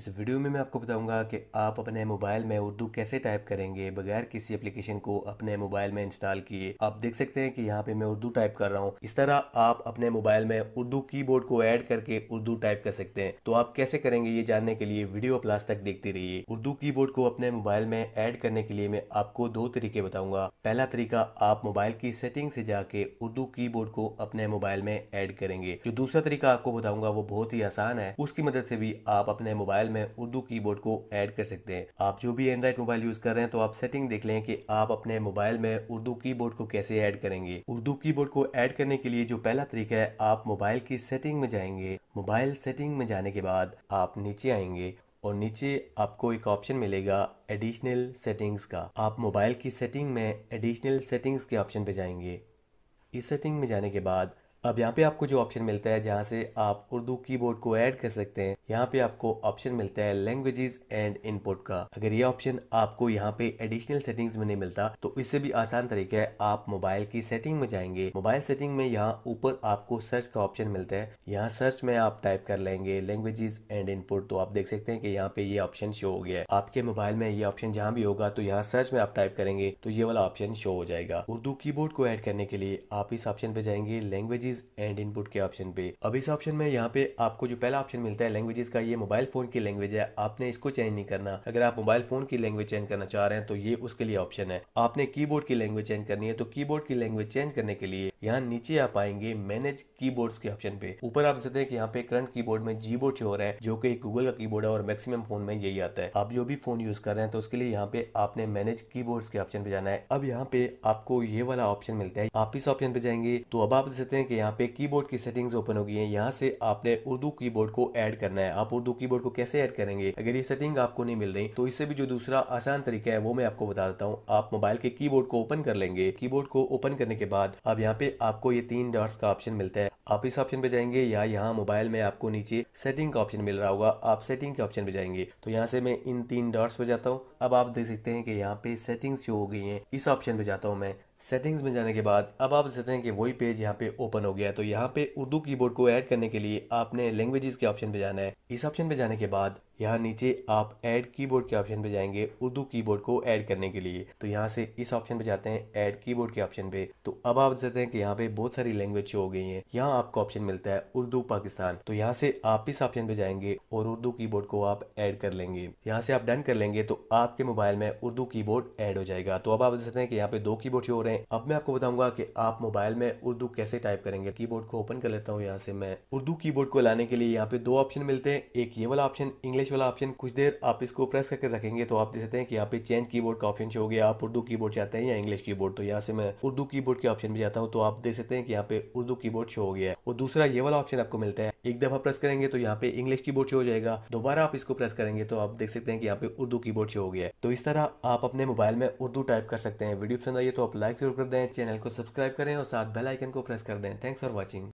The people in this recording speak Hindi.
इस वीडियो में मैं आपको बताऊँगा कि आप अपने मोबाइल में उर्दू कैसे टाइप करेंगे, बगैर किसी एप्लीकेशन को अपने मोबाइल में इंस्टॉल किए। आप देख सकते हैं कि यहाँ पे मैं उर्दू टाइप कर रहा हूँ। इस तरह आप अपने मोबाइल में उर्दू कीबोर्ड को ऐड करके उर्दू टाइप कर सकते हैं। तो आप कैसे करेंगे ये जानने के लिए वीडियो प्लास तक देखते रहिए। उर्दू कीबोर्ड को अपने मोबाइल में ऐड करने के लिए मैं आपको दो तरीके बताऊँगा। पहला तरीका, आप मोबाइल की सेटिंग से जाके उर्दू कीबोर्ड को अपने मोबाइल में ऐड करेंगे। जो दूसरा तरीका आपको बताऊँगा वो बहुत ही आसान है। उसकी मदद से भी आप अपने मोबाइल में उर्दू कीबोर्ड को ऐड कर सकते हैं। आप जो भी एंड्रॉइड मोबाइल यूज़ कर रहे हैं तो आप सेटिंग देख लें कि आप अपने मोबाइल में उर्दू कीबोर्ड को कैसे ऐड करेंगे। उर्दू कीबोर्ड को ऐड करने के लिए जो पहला तरीका है, आप मोबाइल की सेटिंग में जाएँगे। मोबाइल सेटिंग में जाने के बाद आप नीचे आएँगे और नीचे आपको एक ऑप्शन मिलेगा एडिशनल सेटिंग्स का। आप मोबाइल की सेटिंग में एडिशनल सेटिंग्स के ऑप्शन पे जाएँगे। इस सेटिंग में जाने के बाद अब यहाँ पे आपको जो ऑप्शन मिलता है, जहाँ से आप उर्दू कीबोर्ड को ऐड कर सकते हैं, यहाँ पे आपको ऑप्शन मिलता है लैंग्वेजेस एंड इनपुट का। अगर ये ऑप्शन आपको यहाँ पे एडिशनल सेटिंग्स में नहीं मिलता तो इससे भी आसान तरीका है, आप मोबाइल की सेटिंग में जाएँगे। मोबाइल सेटिंग में यहाँ ऊपर आपको सर्च का ऑप्शन मिलता है। यहाँ सर्च में आप टाइप कर लेंगे लैंग्वेजेस एंड इनपुट तो आप देख सकते हैं कि यहाँ पे ये ऑप्शन शो हो गया है। आपके मोबाइल में ये ऑप्शन जहाँ भी होगा तो यहाँ सर्च में आप टाइप करेंगे तो ये वाला ऑप्शन शो हो जाएगा। उर्दू कीबोर्ड को ऐड करने के लिए आप इस ऑप्शन पे जाएँगे लैंग्वेजेस लैंग्वेजेस एंड इनपुट के ऑप्शन पे। अब इस ऑप्शन में यहाँ पे आपको जो पहला ऑप्शन मिलता है लैंग्वेजेस का, ये मोबाइल फ़ोन की लैंग्वेज है। आपने इसको चेंज नहीं करना। अगर आप मोबाइल फ़ोन की लैंग्वेज चेंज करना चाह रहे हैं तो ये उसके लिए ऑप्शन है। आपने कीबोर्ड की लैंग्वेज चेंज करनी है तो कीबोर्ड की लैंग्वेज चेंज करने के लिए यहाँ नीचे आप आएँगे मैनेज कीबोर्ड्स के ऑप्शन पे। ऊपर आप सकते हैं कि यहाँ पे करंट कीबोर्ड में जी बोर्ड शो रहा है, जो कि गूगल का कीबोर्ड है और मैक्सिमम फ़ोन में यही आता है। आप जो भी फ़ोन यूज़ कर रहे हैं तो उसके लिए यहाँ पे आपने मैनेज कीबोर्ड्स के ऑप्शन पे जाना है। अब यहाँ पे आपको ये वाला ऑप्शन मिलता है। आप इस ऑप्शन पे जाएँगे तो अब आप देख सकते हैं कि यहाँ पे कीबोर्ड की सेटिंग्स ओपन हो गई है। यहाँ से आपने उर्दू कीबोर्ड को ऐड करना है। आप उर्दू कीबोर्ड को कैसे ऐड करेंगे? अगर ये सेटिंग आपको नहीं मिल रही तो इससे भी जो दूसरा आसान तरीका है, वो मैं आपको बता देता हूँ। आप मोबाइल के कीबोर्ड को ओपन कर लेंगे। कीबोर्ड को ओपन करने के बाद अब यहाँ पे आपको ये तीन डॉट्स का ऑप्शन मिलता है। आप इस ऑप्शन पे जाएँगे या यहाँ मोबाइल में आपको नीचे सेटिंग का ऑप्शन मिल रहा होगा। आप सेटिंग के ऑप्शन पे जाएँगे। तो यहाँ से मैं इन तीन डॉट्स पे जाता हूँ। अब आप देख सकते हैं कि यहाँ पे सेटिंग्स जो हो गई हैं, इस ऑप्शन पे जाता हूँ मैं। सेटिंग्स में जाने के बाद, अब आप देखते हैं कि वही पेज यहाँ पे ओपन हो गया तो यहाँ पे उर्दू कीबोर्ड को ऐड करने के लिए आपने लैंग्वेजेस के ऑप्शन पे जाना है। इस ऑप्शन पे जाने के बाद यहाँ नीचे आप ऐड कीबोर्ड के ऑप्शन पे जाएँगे, उर्दू कीबोर्ड को ऐड करने के लिए। तो यहाँ से इस ऑप्शन पे जाते हैं ऐड कीबोर्ड के ऑप्शन पे। तो अब आप सकते हैं कि यहाँ पे बहुत सारी लैंग्वेज हो गई हैं। यहाँ आपको ऑप्शन मिलता है उर्दू, पाकिस्तान। तो यहाँ से आप इस ऑप्शन पे जाएँगे और उर्दू कीबोर्ड को आप ऐड कर लेंगे। यहाँ से आप डन कर लेंगे तो आपके मोबाइल में उर्दू कीबोर्ड ऐड हो जाएगा। तो अब आप देख सकते हैं कि यहाँ पे दो शो हो रहे हैं। अब मैं आपको बताऊँगा कि आप मोबाइल में उर्दू कैसे टाइप करेंगे। कीबोर्ड को ओपन कर लेता हूँ यहाँ से मैं। उर्दू कीबोर्ड को लाने के लिए यहाँ पे दो ऑप्शन मिलते हैं। एक ये वाला ऑप्शन इंग्लिश वाला ऑप्शन कुछ देर आप इसको प्रेस करके रखेंगे तो आप देख सकते हैं कि यहाँ पे चेंज कीबोर्ड का ऑप्शन हो गया, आप उर्दू कीबोर्ड चाहते हैं या इंग्लिश कीबोर्ड तो यहाँ से मैं उर्दू कीबोर्ड के ऑप्शन में जाता हूँ तो आप देख सकते हैं कि यहाँ पे उर्दू कीबोर्ड शो हो गया है। और दूसरा ये वाला ऑप्शन आपको मिलता है, एक दफ़ा प्रेस करेंगे तो यहाँ पे इंग्लिश कीबोर्ड शो हो जाएगा, दोबारा आप इसको प्रेस करेंगे तो आप देख सकते हैं कि यहाँ पे उर्दू कीबोर्ड शो हो गया है। तो इस तरह आप अपने मोबाइल में उर्दू टाइप कर सकते हैं। वीडियो पसंद आई तो आप लाइक ज़रूर कर दें चैनल को सब्सक्राइब करें और साथ बेल आइकन को प्रेस कर दें। Thanks for watching